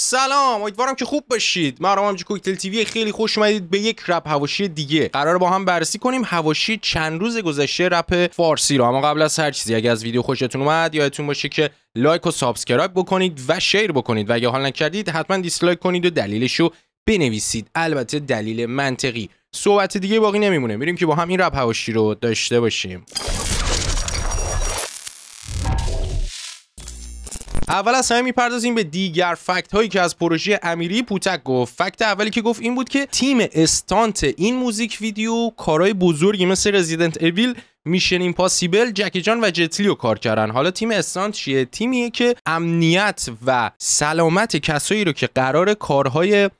سلام امیدوارم که خوب باشید. من رامم Cocktail TV خیلی خوش اومدید به یک رپ حواشی دیگه. قرار با هم بررسی کنیم حواشی چند روز گذشته رپ فارسی رو. اما قبل از هر چیزی اگه از ویدیو خوشتون اومد یادتون باشه که like و subscribe بکنید و share بکنید. و اگه حال نکردید حتما dislike کنید و دلیلشو بنویسید. البته دلیل منطقی. صحبت دیگه باقی نمیمونه. میریم که با هم این رپ هواشی رو داشته باشیم. اول از همه می‌پردازیم به دیگر فکت هایی که از پروژه امیری پوتک گفت. فکت اولی که گفت این بود که تیم استانت این موزیک ویدیو کارهای بزرگی مثل رزیدنت اویل میشن ایمپاسیبل جکی جان و جتلیو کار کردن. حالا تیم استانت چیه؟ تیمیه که امنیت و سلامت کسایی رو که قرار کارهای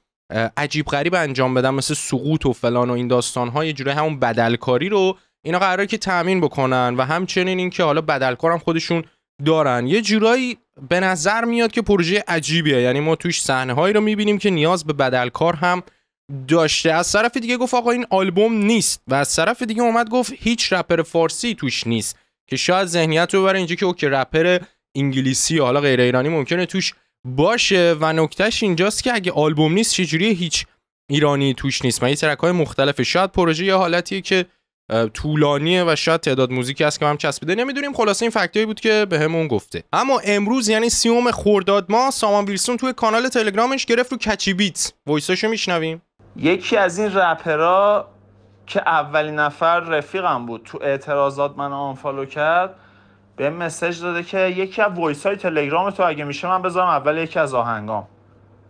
عجیب غریب انجام بدن مثل سقوط و فلان و این داستان های جوره همون بدلکاری رو اینا قراره که تامین بکنن. و همچنین اینکه حالا بدلکار هم خودشون دارن. یه جورایی به نظر میاد که پروژه عجیبیه. یعنی ما توش صحنه هایی رو می‌بینیم که نیاز به بدلکار هم داشته. از طرف دیگه گفت آقا این آلبوم نیست. و از طرف دیگه اومد گفت هیچ رپر فارسی توش نیست. که شاید ذهنیت رو ببره اینجا که اوکی رپر انگلیسی حالا غیر ایرانی ممکنه توش باشه. و نکتهش اینجاست که اگه آلبوم نیست چجوری هیچ ایرانی توش نیست؟ من ترک های مختلف شاید پروژه یه حالتیه که طولانیه و شاید تعداد موزیکی هست که هم چسبیده نمی‌دونیم خلاصه این fact ایی بود که بهمون به گفته. اما امروز یعنی سیوم خرداد ما سامان ویلسون توی کانال تلگرامش گرفت رو کچی بیتز. voice اشو میشنویم. یکی از این رپرها که اولین نفر رفیقم بود تو اعتراضات من unfollow کرد به message داده که یکی از voice های تلگرام تو اگه میشه من بذارم اول یکی از آهنگام.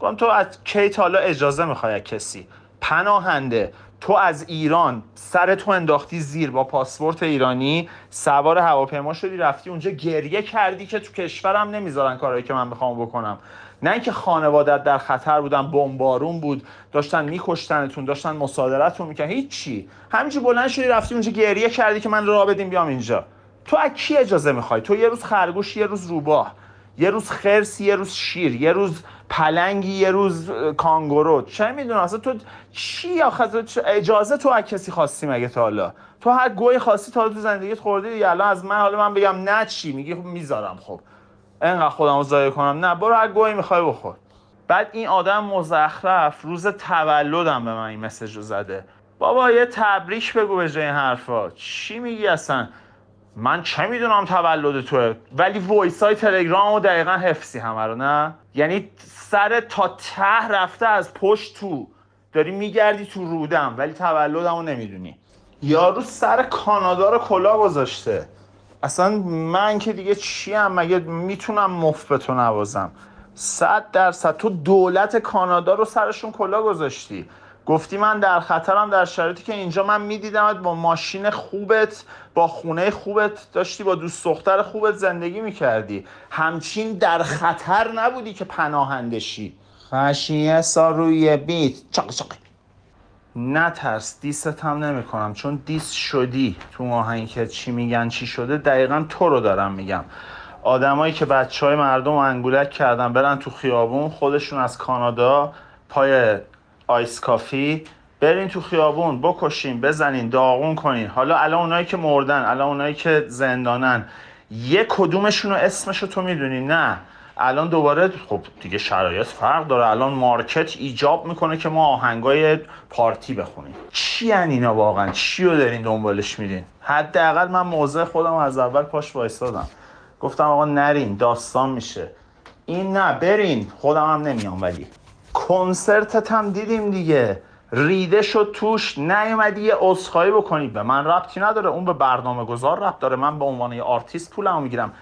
گفتم تو از کی حالا اجازه می‌خوای کسی؟ پناهنده. تو از ایران سر تو انداختی زیر با پاسپورت ایرانی سوار هواپیما شدی رفتی اونجا گریه کردی که تو کشورم نمی‌ذارن کارهایی که من بخوام بکنم. نه اینکه خانوادت در خطر بودن بمبارون بود داشتن میکشتنتون داشتن مصادرتون می‌کنن هیچی. همینجوری بلند شدی رفتی اونجا گریه کردی که من راه بدیم بیام اینجا. تو از کی اجازه می‌خوای؟ تو یه روز خرگوش یه روز روباه. یه روز خرس یه روز شیر یه روز پلنگی یه روز کانگورو. چه می‌دونم؟ اصلا تو چی آخه اجازه تو از کسی خواستی مگه تا حالا؟ تو هر گهی خواستی تا تو زندگیت خوردی الان از من حالا من بگم نه چی؟ میگی خب می‌ذارم خب. انقدر خودمو ضایع کنم. نه برو هر گهی می‌خوای بخور. بعد این آدم مزخرف روز تولدم به من این message رو زده. بابا یه تبریک بگو به جای حرفا. چی میگی اصلا؟ من چه می‌دونم تولد توئه؟ ولی voice های تلگرام و دقیقا حفظی همه رو نه؟ یعنی سر تا ته رفته از پشت تو. داری میگردی تو رودم ولی تولدم رو نمی‌دونی. یارو سر کانادا رو کلا گذاشته. اصلا من که دیگه چیم؟ مگه می‌تونم مفت به تو نوازم؟ صد درصد. تو دولت کانادا رو سرشون کلا گذاشتی. گفتی من در خطرم در شرایطی که اینجا من میدیدمت با ماشین خوبت با خونه خوبت داشتی با دوست دختر خوبت زندگی می‌کردی. همچین در خطر نبودی که پناهندشی خشیه سا روی بیت. چاق چاق نترس دیست هم نمی کنم چون دیس شدی. تو آهنگ که چی میگن چی شده دقیقا تو رو دارم میگم. آدمایی که بچه های مردم انگولک کردن برن تو خیابون خودشون از کانادا پای آیس کافی. برین تو خیابون بکشین بزنین داغون کنین. حالا الان اونایی که مردن الان اونایی که زندانن یه کدومشون اسمشو تو می‌دونی؟ نه. الان دوباره خب دیگه شرایط فرق داره. الان market ایجاب می‌کنه که ما آهنگای پارتی بخونیم. چی یعنی اینا واقعا؟ چی رو دارین دنبالش میرین؟ حداقل من موضع خودم از اول پاش وایستادم. گفتم آقا نرین داستان میشه. این نه برین. خودم هم نمیام ولی. کنسرتت هم دیدیم دیگه. ریده شد توش نیومدی یه عذرخواهی بکنی. به من ربطی نداره. اون به برنامه گذار ربط داره. من به عنوان یه آرتیست پولمو می‌گیرم.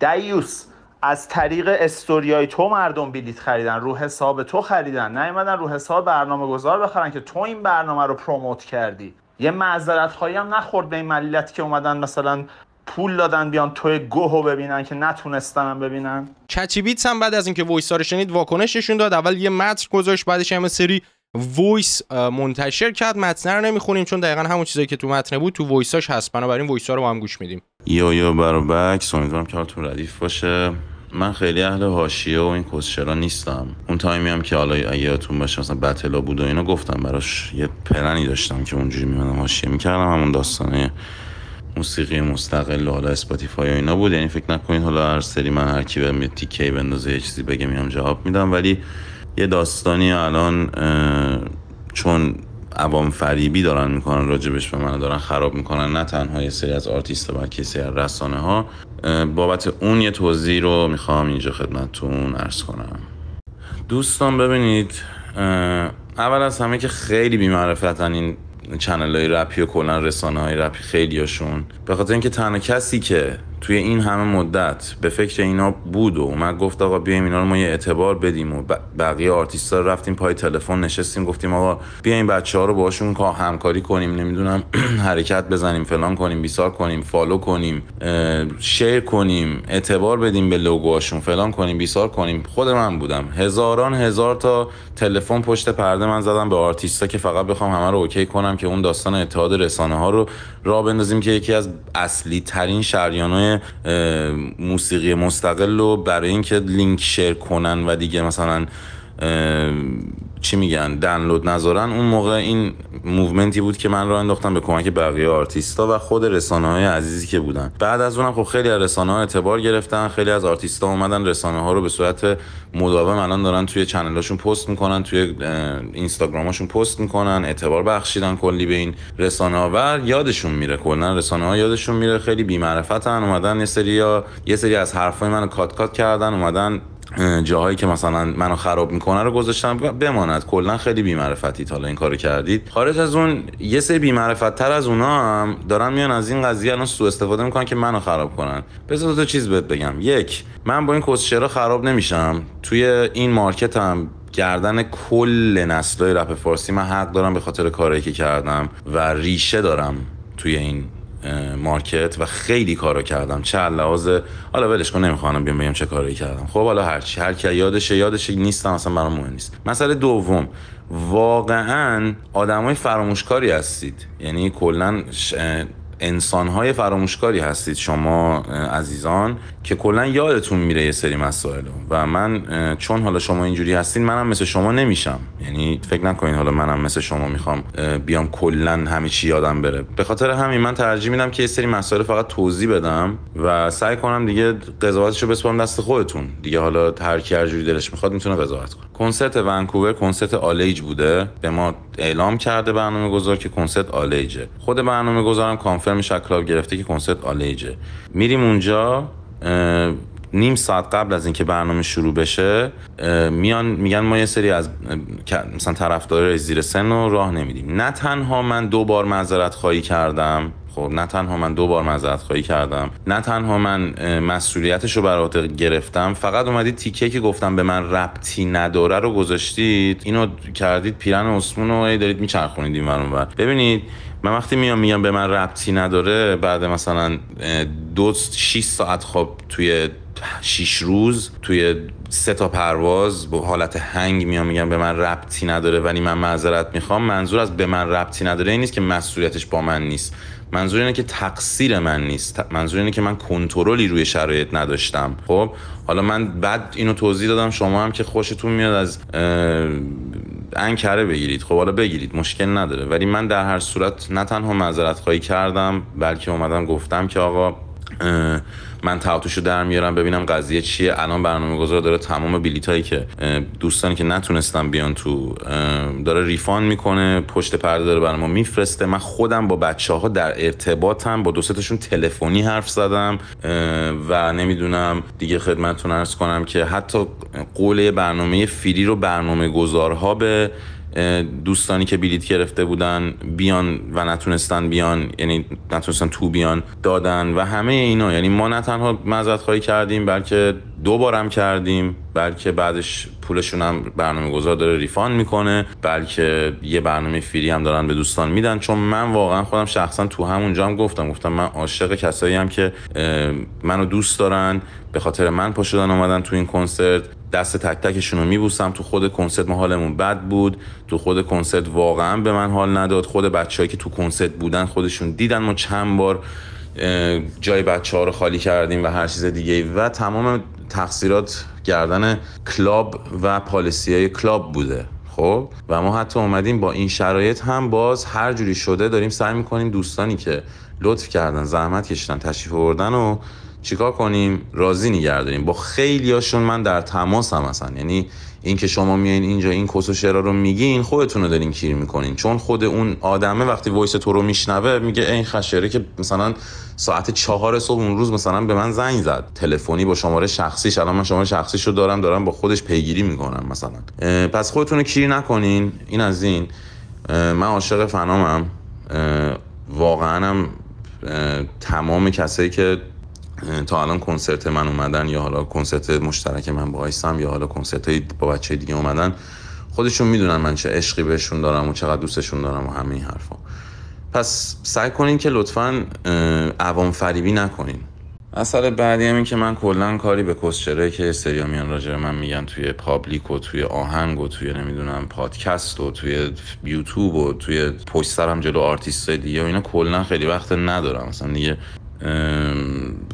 دیوث از طریق استوریای تو مردم بلیت خریدن. رو حساب تو خریدن. نیومدن رو حساب برنامه گذار بخرن که تو این برنامه رو promote کردی. یه معذرت خواهی هم نخورد به این ملت که اومدن مثلا پول دادن بیان توی گوهو ببینن که نتونستن ببینن. کچی بیتز هم بعد از اینکه voice رو شنید واکنششون داد. اول یه متن گذاشت بعدش هم سری voice منتشر کرد. متن رو نمی‌خونیم چون دقیقا همون چیزایی که تو متن بود تو voice اش هست. بنابراین voice ها رو با هم گوش میدیم. yo yo برو بک امیدوارم که حالتون ردیف باشه. من خیلی اهل حاشیه و این کسشرا نیستم. اون تایمی هم که حالا اگه یادتون باشه مثلا battle ا بود و اینا گفتم براش یه پلنی داشتم که اونجوری میمدم حاشیه می‌کردم همون داستانه موسیقی مستقل حالا Spotify و اینا بود. یعنی فکر نکنید حالا هر سری من هر کی بهم تیکه بندازه یه چیزی بگه میام جواب میدم. ولی یه داستانی الان چون عوام فریبی دارن می‌کنن راجبش به من دارن خراب می‌کنن. نه تنها یه سری از آرتیست بلکه سری از رسانه ها بابت اون یه توضیح رو می‌خوام اینجا خدمتتون عرض کنم. دوستان ببینید اول از همه که خیلی بیمعرفتن این channel های رپی و کلا رسانه های رپی خیلی هاشون به خاطر اینکه تنها کسی که توی این همه مدت به فکر اینا بود و اومد گفت آقا بیایم اینا رو ما یه اعتبار بدیم و بقیه آرتیستا رو رفتیم پای تلفن نشستیم گفتیم آقا بیایم بچه ها رو باشون همکاری کنیم نمی‌دونم حرکت بزنیم فلان کنیم بیسار کنیم follow کنیم share کنیم اعتبار بدیم به لوگوهاشون فلان کنیم بیسار کنیم. خود من بودم. هزاران هزار تا تلفن پشت پرده من زدم به آرتیستا که فقط بخوام همه رو اوکی کنم که اون داستان اتحاد رسانه ها رو را بندازیم که یکی از اصلی ترین شریانهای موسیقی مستقل رو برای اینکه لینک share کنن و دیگه مثلا چی میگن دانلود نذارن اون موقع این movement ی بود که من را انداختم به کمک بقیه آرتیستا و خود رسانه های عزیزی که بودن. بعد از اونم خب خیلی از رسانه ها اعتبار گرفتن خیلی از آرتیستا اومدن رسانه ها رو به صورت مداوم الان دارن توی چنلاشون پست می‌کنن توی اینستاگرامشون پست می‌کنن اعتبار بخشیدن کلی به این رسانه ها و یادشون میره. کلا رسانه ها یادشون میره خیلی بی اومدن یه سری یه سری از حرفای منو کات کات کردن اومدن جاهایی که مثلا منو خراب می‌کنه رو گذاشتم بماند. کلا خیلی بی‌معرفتی حالا این کارو کردید. خارج از اون یه سری بی‌معرفت تر از اونا هم دارن میان از این قضیه الان سوء استفاده می‌کنن که منو خراب کنن. بذار تو چیز بهت بگم. یک من با این کوسچرا خراب نمیشم. توی این مارکت هم گردن کل نسلای رپ فارسی من حق دارم به خاطر کارایی که کردم و ریشه دارم توی این مارکت و خیلی کارا کردم. چه لحاظ حالا ولش کن نمی‌خوام بیام بگم چه کاری کردم. خب حالا هر چی هر کی یادشه یادشه نیستم اصلا برام مهم نیست. مسئله دوم واقعا آدمای فراموشکاری هستید. یعنی کلا انسانهای فراموشکاری هستید شما عزیزان که کلا یادتون میره یه سری مسائل و من چون حالا شما اینجوری هستین منم مثل شما نمیشم. یعنی فکر نکنین حالا منم مثل شما می‌خوام بیام کلا همه چی یادم بره. به خاطر همین من ترجیح میدم که یه سری مسائل فقط توضیح بدم و سعی کنم دیگه قضاوتشو بسپارم دست خودتون. دیگه حالا هر کی هر جوری دلش می‌خواد می‌تونه قضاوت کنه. کنسرت ونکوور کنسرت all age بوده. به ما اعلام کرده برنامه گذار که کنسرت all age ه خود برنامه گذارم confirm ش club گرفته که کنسرت all age ه میریم اونجا نیم ساعت قبل از اینکه برنامه شروع بشه میان میگن ما یه سری از مثلا طرفدار زیر سن رو راه نمیدیم. نه تنها من دو بار معذرت خواهی کردم خب نه تنها من دو بار معذرت خواهی کردم نه تنها من مسئولیتش رو بر گرفتم فقط اومدید تیکه که گفتم به من ربطی نداره رو گذاشتید. اینو کردید پیرن اسمون رو دارید میچرخونید این ور ببینید من وقتی میام میگم به من ربطی نداره بعد مثلا دو شیش ساعت خب توی شیش روز توی سه تا پرواز با حالت هنگ میام میگم به من ربطی نداره ولی من معذرت می‌خوام منظور از به من ربطی نداره این نیست که مسئولیتش با من نیست. منظور اینه که تقصیر من نیست. منظور اینه که من کنترلی روی شرایط نداشتم. خب؟ حالا من بعد اینو توضیح دادم شما هم که خوشتون میاد از انکره بگیرید. خب حالا بگیرید مشکل نداره. ولی من در هر صورت نه تنها معذرت خواهی کردم بلکه اومدم گفتم که آقا من تعاطوشو در میارم ببینم قضیه چیه. الان برنامه گذار داره تمام بلیت هایی که دوستانی که نتونستن بیان تو داره ریفان می‌کنه پشت پرده داره برای میفرسته. من خودم با بچه ها در ارتباطم با دوستشون تلفنی حرف زدم و نمی‌دونم دیگه خدمتتون ارز کنم که حتی قول برنامه فری رو برنامه گذارها به دوستانی که بلیت گرفته بودن بیان و نتونستن بیان یعنی نتونستن تو بیان دادن و همه اینا. یعنی ما نه تنها مزد خواهی کردیم بلکه دو بارم کردیم. بلکه بعدش پولشون هم برنامه گذار داره ریفان می‌کنه. بلکه یه برنامه فری هم دارن به دوستان میدن. چون من واقعا خودم شخصا تو همونجا هم گفتم. گفتم من عاشق کسایی هم که منو دوست دارن. به خاطر من پاشدن اومدن تو این کنسرت. دست تک تکشون رو میبوسم. تو خود کنسرت ما حالمون بد بود. تو خود کنسرت واقعا به من حال نداد. خود بچههایی که تو کنسرت بودن خودشون دیدن ما چند بار جای بچه ها رو خالی کردیم و هر چیز دیگه و تمام تقصیرات گردن کلاب و پالیسی کلاب بوده. خب؟ و ما حتی اومدیم با این شرایط هم باز هر جوری شده داریم سعی می‌کنیم دوستانی که لطف کردن زحمت کشیدن تشریف آوردن و چیکار کنیم؟ راضی نگه داریم با خیلی هاشون من در تماس هم مثلا یعنی این که شما میایین اینجا این کسشعرا رو میگین خودتون رو دارین کیر می‌کنین. چون خود اون آدمه وقتی voice تو رو میشنوه میگه این کسشره که مثلا ساعت چهار صبح اون روز مثلا به من زنگ زد. تلفنی با شماره شخصیش. الان من شماره شخصیش رو دارم دارم با خودش پیگیری می‌کنم مثلا. پس خودتون رو کیر نکنین. این از این. من عاشق فنامم. واقعا هم تمام کسایی که تا الان کنسرت من اومدن یا حالا کنسرت مشترک من با ایسم یا حالا کنسرت های با بچه دیگه اومدن خودشون می‌دونن من چه عشقی بهشون دارم و چقدر دوستشون دارم و همه این حرفا. پس سعی کنین که لطفا عوام فریبی نکنین. مسئله بعدی هم این که من کلا کاری به کسچره که سریا میان راجع من میگن توی پابلیک و توی آهنگ و توی نمی‌دونم پادکست و توی یوتیوب و توی پشت سرم جلو آرتیست دیگه و اینا کلا خیلی وقت ندارم. مثلا دیگه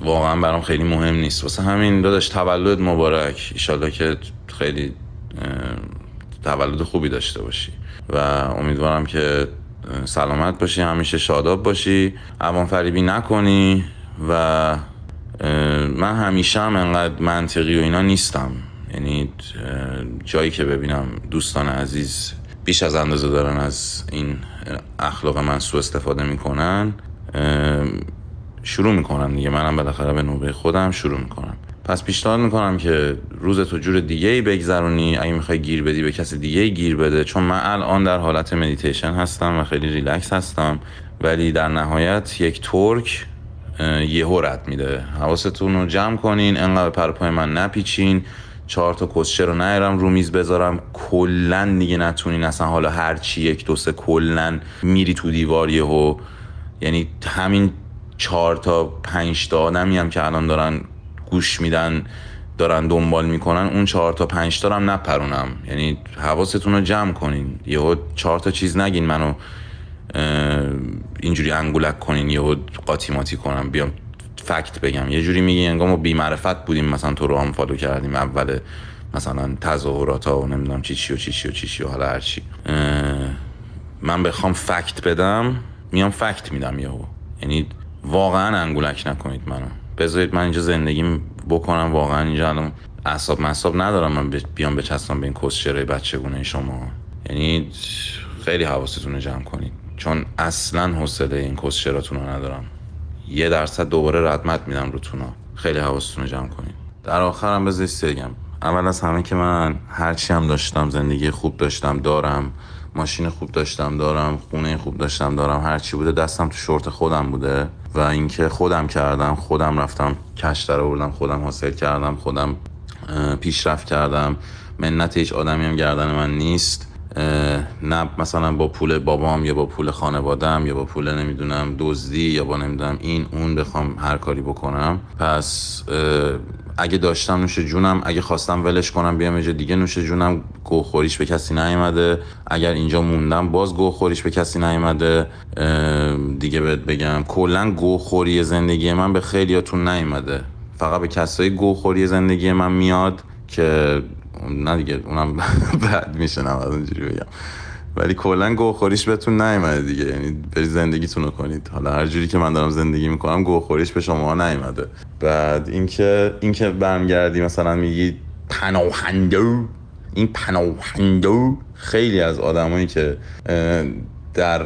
واقعا برام خیلی مهم نیست. واسه همین داداش تولد مبارک. ایشالله که خیلی تولد خوبی داشته باشی. و امیدوارم که سلامت باشی همیشه شاداب باشی. عوام فریبی نکنی و من همیشه هم انقدر منطقی و اینا نیستم. یعنی جایی که ببینم دوستان عزیز بیش از اندازه دارن از این اخلاق من سو استفاده می‌کنن شروع می‌کنم دیگه. منم بالاخره به نوبه خودم شروع می‌کنم. پس پیشنهاد می‌کنم که روز تو جور دیگه ای بگذرونی. اگه می‌خوای گیر بدی به کسی دیگه گیر بده. چون من الان در حالت مدیتیشن هستم و خیلی ریلکس هستم. ولی در نهایت یک track یهو رد میده. حواستون رو جمع کنین. انقدر پرپای من نپیچین. چهار تا کسچه رو نیارم رو میز بذارم. کلا دیگه نتونین. اصلا حالا هر چی یک دو سه کلا میری تو دیوار یهو. یعنی همین چهار تا پنج تا آدمی هم که الان دارن گوش میدن دارن دنبال می‌کنن اون چهار تا پنج تا هم نپرونم. یعنی حواستون رو جمع کنین. یهو چهار تا چیز نگین منو اینجوری انگولک کنین یهو قاطی کنم بیام فکت بگم. یه جوری میگی انگار ما بی معرفت بودیم مثلا تو رو هم فالو کردیم اول مثلا تظاهرات ها و نمی‌دونم چی چی و چی چی و چی چی و حالا هر چی. من بخوام فکت بدم میام فکت میدم یهو. یعنی واقعا انگولک نکنید منو. بذارید من اینجا زندگی بکنم واقعا اینجا الان اصاب مصاب ندارم. من بیام بچستم به این کسچرهای بچگونه شما. یعنی خیلی حواستون رو جمع کنید. چون اصلا حوصله این کسچراتون رو ندارم. یه درصد دوباره ردمت میدم روتون خیلی حواستون رو جمع کنید. در آخرم بذارید بگم. اول از همه که من هرچی هم داشتم زندگی خوب داشتم دارم. ماشین خوب داشتم دارم خونه خوب داشتم دارم هرچی بوده. دستم تو شورت خودم بوده و اینکه خودم کردم خودم رفتم کش در آوردم خودم حاصل کردم خودم پیشرفت کردم. منت هیچ آدمی هم گردن من نیست. نه مثلا با پول بابام یا با پول خانوادم یا با پول نمی‌دونم دزدی یا با نمی‌دونم این اون بخوام هر کاری بکنم. پس اگه داشتم نوش جونم اگه خواستم ولش کنم بیام اینجا دیگه نوش جونم گوخوریش به کسی نیومده. اگر اینجا موندم باز گوخوریش به کسی نیومده. دیگه بهت بگم کلا گوخوری زندگی من به خیلیاتون نیومده. فقط به کسایی گوخوری زندگی من میاد که نه دیگه اونم بد میشه از اونجوری بگم. ولی کلا گوخوریش بهتون نیومده دیگه. یعنی بری زندگیتون رو کنید. حالا هر جوری که من دارم زندگی می‌کنم گوخوریش به شما نیومده. بعد اینکه اینکه برمیگردی مثلا میگی پناهندو این پناهندو خیلی از آدمایی که در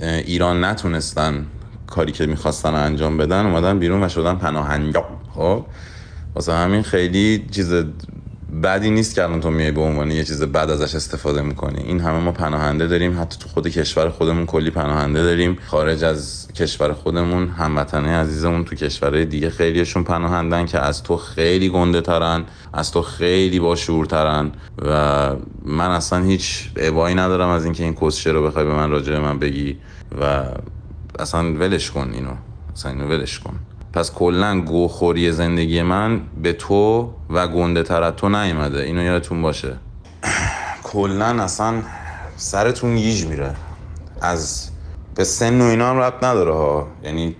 ایران نتونستن کاری که می‌خواستن انجام بدن اومدن بیرون و شدن پناهنده. خب؟ واسه همین خیلی چیز بدی نیست که الان تو میای به عنوان یه چیز بد ازش استفاده می‌کنی. این همه ما پناهنده داریم. حتی تو خود کشور خودمون کلی پناهنده داریم. خارج از کشور خودمون هموطنه عزیزمون تو کشورهای دیگه خیلیشون پناهندن که از تو خیلی گنده ترن از تو خیلی با ترن و من اصلا هیچ ابایی ندارم از اینکه این کسشه رو بخوای به من راجع به من بگی و اصلا ولش کن اینو. اصلا اینو ولش کن. پس کلا گوخوری زندگی من به تو و گنده تر تو نیومده اینو یادتون باشه. کلا اصلا سرتون گیج میره. از به سن و اینا هم ربط نداره ها. یعنی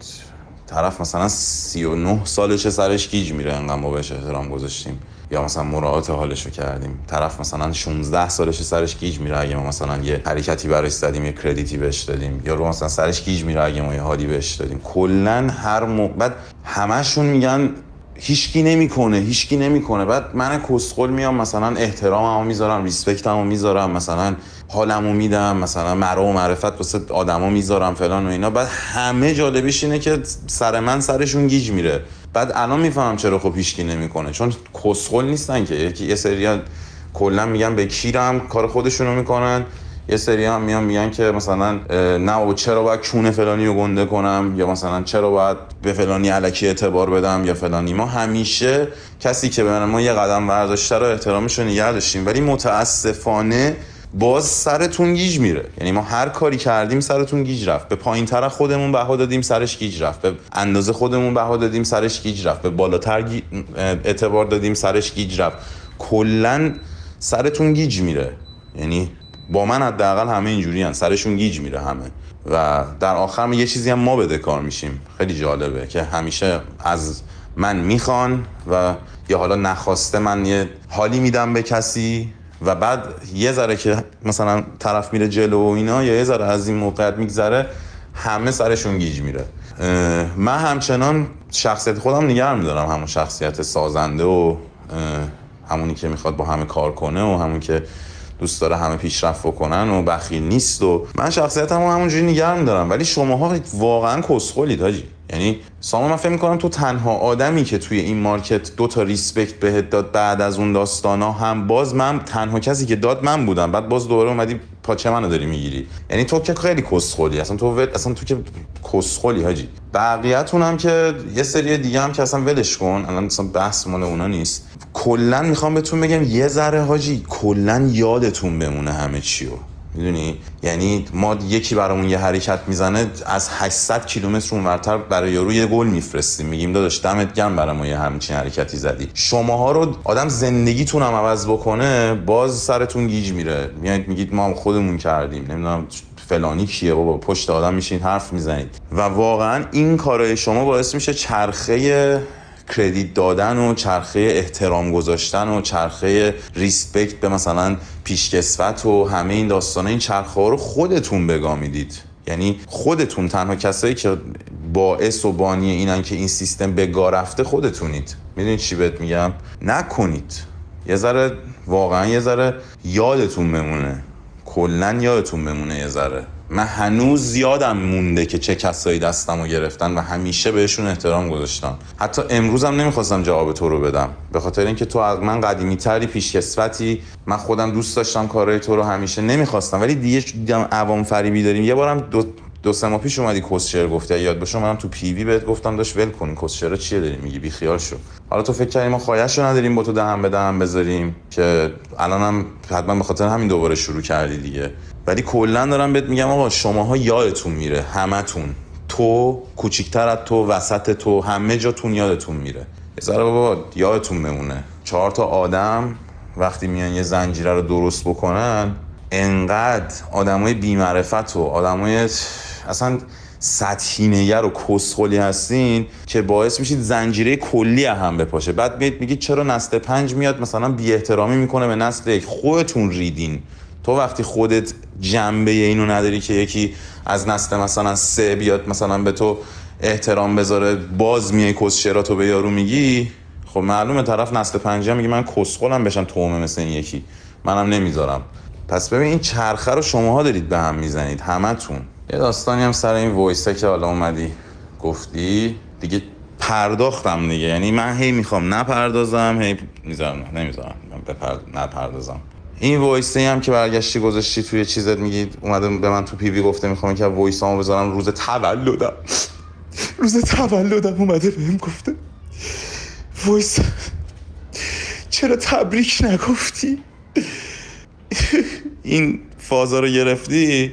طرف مثلا 39 سالشه سرش گیج میره انقدر ما بهش احترام گذاشتیم. یا مثلا مراعات حالشو کردیم. طرف مثلا 16 سالش سرش گیج میره اگه ما مثلا یه حرکتی براش زدیم یه credit ی بهش دادیم یا رو مثلا سرش گیج میره اگه ما یه حالی بهش دادیم. کلا هر مو... بعد همشون میگن هیچکی نمی‌کنه هیچکی نمی‌کنه. بعد من کسخل میام مثلا احتراممو می‌ذارم ریسپکتمو می‌ذارم مثلا حالمو میدم مثلا مرا و معرفت واسه آدما می‌ذارم فلان و اینا. بعد همه جالبیش اینه که سر من سرشون گیج میره. بعد الان می‌فهمم چرا خب هیچکی نمی‌کنه. چون کسخل نیستن که. یکی یه سری کلا میگن به کیرم کار خودشونو می‌کنن. یه سری هم میان میگن که مثلا نه و چرا باید کون فلانی رو گنده کنم؟ یا مثلا چرا باید به فلانی الکی اعتبار بدم؟ یا فلانی. ما همیشه کسی که به ما یه قدم برداشته رو احترامش رو نگه داشتیم. ولی متاسفانه باز سرتون گیج میره. یعنی ما هر کاری کردیم سرتون گیج رفت. به پایین تر خودمون بها دادیم سرش گیج رفت. به اندازه خودمون بها دادیم سرش گیج رفت. به بالاتر اعتبار دادیم سرش گیج رفت. کلا سرتون گیج میره. یعنی با من حداقل همه اینجوری هن. سرشون گیج میره همه. و در آخر یه چیزی هم ما بده کار میشیم. خیلی جالبه که همیشه از من می‌خوان و یا حالا نخواسته من یه حالی میدم به کسی و بعد یه ذره که مثلا طرف میره جلو و اینا یا یه ذره از این موقعیت میگذره همه سرشون گیج میره. من همچنان شخصیت خودم نگه میدارم همون شخصیت سازنده و همونی که می‌خواد با همه کار کنه و همون که دوست داره همه پیشرفت بکنن و بخیل نیست و من شخصیتمو همونجوری نگه میدارم ولی شماها واقعا کسخلید هاجی یعنی ساما من فکر می‌کنم تو تنها آدمی که توی این مارکت دو تا ریسپکت بهت داد بعد از اون داستانا هم باز من تنها کسی که داد من بودم. بعد باز دوباره اومدی پاچه منو داری می‌گیری. یعنی تو که خیلی کسخلی اصلا تو اصلا تو که کسخلی حاجی. بقیه‌تون هم که یه سری دیگه هم که اصلا ولش کن. الان مثلا بحث مال اونا نیست. کلا می‌خوام بهتون بگم یه ذره حاجی کلا یادتون بمونه همه چیو. می‌دونی؟ یعنی ما یکی برامون یه حرکت می‌زنه از 800 کیلومتر اونورتر برای یارو یه گل میفرستیم. میگیم داداش دمت گرم برای یه همچین حرکتی زدی. شماها رو آدم زندگیتون هم عوض بکنه باز سرتون گیج میره. میاد میگید ما هم خودمون کردیم. نمی‌دونم فلانی کیه بابا پشت آدم میشین حرف می‌زنید. و واقعا این کارهای شما باعث میشه چرخه کردیت دادن و چرخه احترام گذاشتن و چرخه ریسپکت به مثلا پیشکسوت و همه این داستان این چرخه ها رو خودتون بگامیدید یعنی خودتون تنها کسایی که باعث و بانی اینن که این سیستم بگا رفته خودتونید. می‌دونید چی بهت میگم؟ نکنید. یه ذره واقعا یه ذره یادتون بمونه. کلا یادتون بمونه یه ذره. من هنوز زیادم مونده که چه کسایی دستم رو گرفتن و همیشه بهشون احترام گذاشتم. حتی امروزم نمی‌خواستم جواب تو رو بدم. به خاطر اینکه تو از من قدیمی تری پیشکسوتی من خودم دوست داشتم کارهای تو رو همیشه نمی‌خواستم. ولی دیگه دیدم عوام فریبی داریم. یه بارم دو دو سه ماه پیش اومدی کسشر گفتی. یاد باشه منم تو پی وی بهت گفتم داشت ول کن کسشر چیه داری میگی؟ بی خیال شو. حالا تو فکر کردی ما خواهش رو نداریم با تو دهم به دهم بذاریم که الانم حتما به خاطر همین دوباره شروع کردی دیگه. ولی کلا دارم بهت میگم آقا شماها یادتون میره همتون. تو کوچیکتر از تو وسط تو همه جاتون یادتون میره. ذره بابا یادتون بمونه. چهار تا آدم وقتی میان یه زنجیره رو درست بکنن انقدر آدمای بیمعرفت و آدمای اصلا سطحی نگر و کسخلی هستین که باعث میشید زنجیره کلی هم بپاشه. بعد میاد میگید چرا نسل پنج میاد؟ مثلا بی احترامی می‌کنه به نسل یک. خودتون ریدین. تو وقتی خودت جنبه اینو نداری که یکی از نسل مثلا سه بیاد مثلا به تو احترام بذاره باز میای کسشراتو به یارو میگی؟ خب معلومه طرف نسل پنجم میگه من کسخلم بشم تومه مثل این یکی. منم نمی‌ذارم. پس ببین این چرخه رو شماها دارید به هم می‌زنید. همتون. یه داستانی هم سر این وایسه که حالا اومدی گفتی دیگه پرداختم دیگه. یعنی من هی می‌خوام نپردازم هی می‌ذارم نمی‌ذارم بپرد... نپردازم. این وایسه هم که برگشتی گذاشتی توی چیزت میگی اومده به من تو پیوی گفته می‌خوام که وایسامو بذارم روز تولدم. روز تولدم اومده بهم گفته. voice چرا تبریک نگفتی؟ این فازا رو گرفتی؟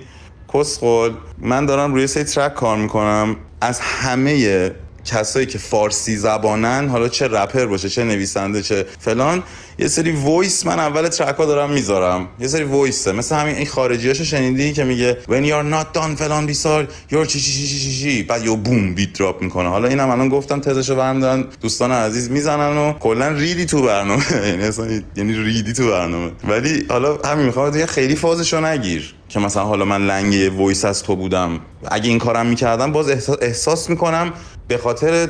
کسخل من دارم رو یه سری track کار می‌کنم. از همه کسایی که فارسی زبانن حالا چه رپر باشه چه نویسنده چه فلان یه سری voice من اول track ها دارم می‌ذارم. یه سری voice ه مثل همین این خارجی هاشو شنیدی که میگه when you're not done فلان بیسار you're چی چی چی چی چی بعد یهو boom beat drop می‌کنه. حالا اینم الان گفتم تزشو ورمی‌دارن دوستان عزیز می‌زنن و کلا ریدی تو برنامه. یعنی اصلا یعنی ریدی تو برنامه. ولی حالا همین می‌خوام خیلی فازشو نگیر. که مثلا حالا من لنگ voice از تو بودم. اگه این کارم می‌کردم باز احساس می‌کنم به خاطر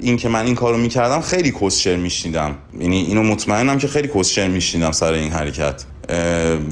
این که من این کارو می‌کردم خیلی کسشر میشنیدم. یعنی اینو مطمئنم که خیلی کسشر میشنیدم سر این حرکت.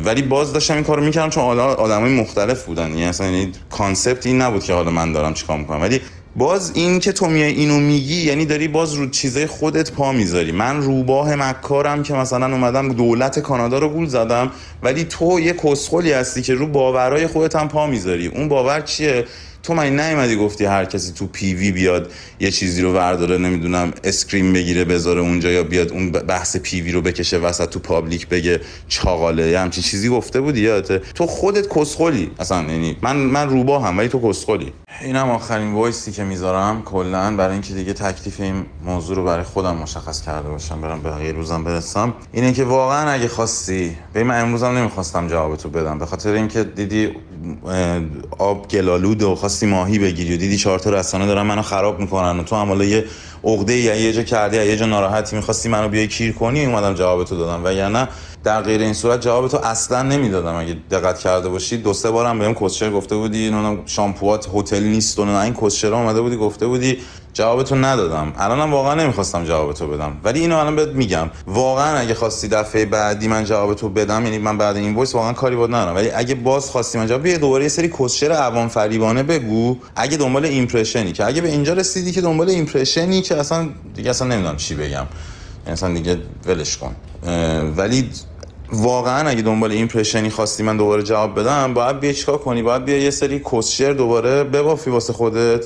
ولی باز داشتم این کارو می‌کردم چون آدمای مختلف بودن. یعنی اصلا یعنی concept این نبود که حالا من دارم چیکار می‌کنم. ولی باز این که تو میای اینو میگی یعنی داری باز رو چیزای خودت پا می‌ذاری. من روباه مکارم که مثلا اومدم دولت کانادا رو گول زدم ولی تو یه کسخلی هستی که رو باورای خودت هم پا می‌ذاری. اون باور چیه؟ تو مگه نیومدی گفتی هر کسی تو PV بیاد یه چیزی رو ورداره نمی‌دونم screen بگیره بذاره اونجا یا بیاد اون بحث PV رو بکشه وسط تو public بگه چاقاله یه همچین چیزی گفته بودی؟ یادته تو خودت کسخلی. اصلا یعنی من من روباهم ولی تو کسخلی. اینم آخرین voice ی که می‌ذارم کلا برای اینکه دیگه تکلیف این موضوع رو برای خودم مشخص کرده باشم برم به بقیه روزم برسم. اینه که واقعا اگه خواستی به من امروزم نمی‌خواستم جواب تو بدم. به خاطر اینکه دیدی آب گل‌آلوده خواستی ماهی بگیری و دیدی چهار تا رسانه دارن منو خراب می‌کنن و تو هم یه عقده یا یه جا کردی یا یه جا ناراحتی می‌خواستی منو بیای کیر کنی اومدم جواب تو دادم. و یا نه در غیر این صورت جواب تو اصلا نمی‌دادم. اگه دقت کرده باشی دو سه بارم بهم کسشر گفته بودی نه شامپوات هتل نیست و نه این کسشر اومده بودی گفته بودی جوابتو ندادم. الانم واقعا نمی‌خواستم جوابتو بدم. ولی اینو الان بهت میگم. واقعا اگه خواستی دفعه بعدی من جوابتو بدم یعنی من بعد این voice واقعا کاری بهت ندارم. ولی اگه باز خواستی من جواب بیا دوباره یه سری کسشر عوام فریبانه بگو. اگه دنبال impression ی که اگه به اینجا رسیدی که دنبال impression ی که اصلا دیگه اصلا نمی‌دونم چی بگم. یعنی اصلا دیگه ولش کن. ولی واقعا اگه دنبال ایمپرشنی خواستی من دوباره جواب بدم باید بیا چیکار کنی؟ باید بیا یه سری کوشر دوباره ببافی واسه خودت.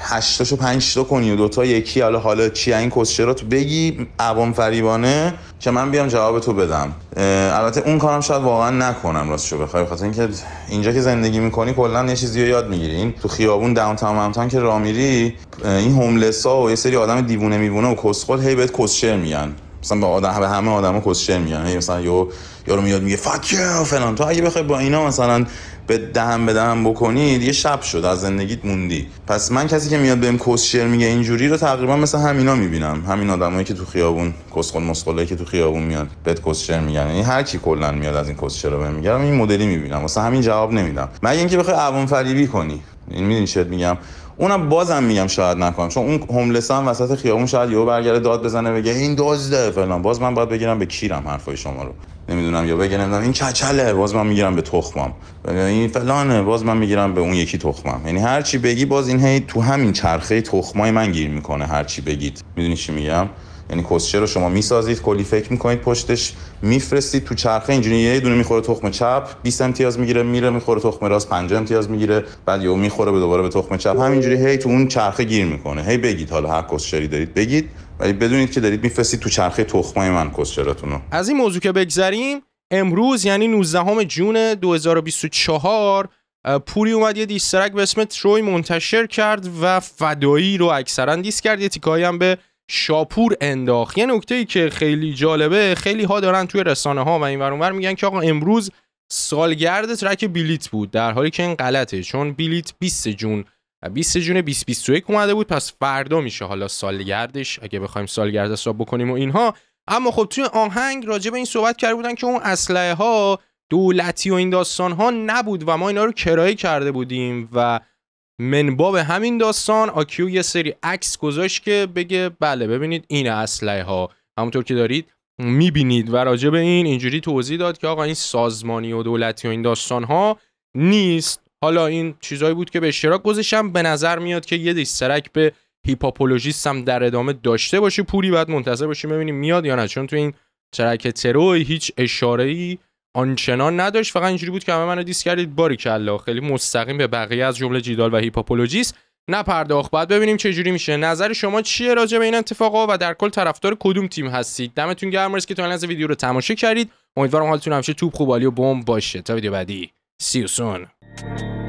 هشتاشو پنج تا کنی و دوتا یکی حالا حالا چی این رو تو بگی عوام فریبانه که من بیام جواب تو بدم. البته اون کارم شاید واقعا نکنم راستشو بخوای بخاطر اینکه اینجا که زندگی می‌کنی کلا یه چیزی رو یاد می‌گیری. تو خیابون داون تاون که رامیری این هوملسا و یه سری آدم دیوونه میوونه و کسخل هی بهت کسشر میگن. مثلا به آدم به همه آدما کسشر میگن. مثلا یو یارو میاد میگه فاک و فلان. تو اگه بخوای با اینا مثلا به دهم به دهم بکنی دیگه شب شد از زندگیت موندی. پس من کسی که میاد بهم کسشر میگه اینجوری رو تقریبا مثل همینا می‌بینم. همین آدمایی که تو خیابون کسخل مسخله که تو خیابون میاد بهت کسشر میگن. یعنی هر کی کلا میاد از این کسشر رو بهم میگم این مدلی می‌بینم. واسه همین جواب نمیدم. مگه اینکه بخوای عوام فریبی کنی. این می‌دونی چت میگم؟ اونم بازم میگم شاید نکنم. چون اون هوملس هم وسط خیابون شاید یهو برگرده داد بزنه بگه این دزده فلان. باز من باید بگیرم به کیرم حرفای شما رو. نمی‌دونم یا بگه نمی‌دونم. این کچله باز من می‌گیرم به تخمم. این فلانه باز من می‌گیرم به اون یکی تخمم. یعنی هر چی بگی باز این هی تو همین چرخه تخمای من گیر می‌کنه هر چی بگید. می‌دونی چی میگم؟ یعنی کوسچه رو شما می‌سازید کلی فکر می‌کنید پشتش میفرستید تو چرخه. اینجوری یه دونه می‌خوره تخم چپ 20 امتیاز می‌گیره میره می‌خوره تخم راست 5 امتیاز می‌گیره بعد یهو می‌خوره به دوباره به تخم چپ. همینجوری هی تو اون چرخه گیر می‌کنه. هی بگید حالا هر کوسچری دارید بگید. ولی بدونید که دارید میفرستید تو چرخه تخمای من کوسچراتون رو. از این موضوع که بگذریم امروز یعنی 19 جون 2024 پوری اومد یه دیسترک به اسم تروی منتشر کرد و فدایی رو اکثرا دیس کرد. یه تیکایی هم به شاپور انداخت. یه نکته ای که خیلی جالبه خیلی ها دارن توی رسانه ها و این اونور میگن که آقا امروز سالگرد ترک بیلیت بود. در حالی که این غلطه چون بیلیت 20 جون 20 جون 2021 اومده بود پس فردا میشه حالا سالگردش اگه بخوایم سالگرد حساب بکنیم و اینها. اما خب توی آهنگ راجع به این صحبت کرده بودن که اون اسلحه ها دولتی و این داستان ها نبود و ما اینا رو کرایه کرده بودیم و منباب همین داستان آکیو یه سری عکس گذاشت که بگه بله ببینید این اسلحه ها همونطور که دارید می‌بینید و راجع به این اینجوری توضیح داد که آقا این سازمانی و دولتی و این داستان ها نیست. حالا این چیزایی بود که به اشتراک گذاشتم. به نظر میاد که یه diss track به هیپهاپولوژیست هم در ادامه داشته باشه پوری بعد منتظر باشیم ببینیم میاد یا نه. چون تو این track تروی هیچ اشاره ای آنچنان نداشت. فقط اینجوری بود که همه منو diss کردید. باریکلا. خیلی مستقیم به بقیه از جمله جیدال و هیپهاپولوژیست نپرداخت. بعد ببینیم چه جوری میشه. نظر شما چیه راجع به این اتفاقا و در کل طرفدار کدوم تیم هستید؟ دمتون گرم. که تا ویدیو رو تماشا کردید. امیدوارم حالتون همیشه توپ خوب و بمب باشه. تا ویدیو بعدی. Thank you.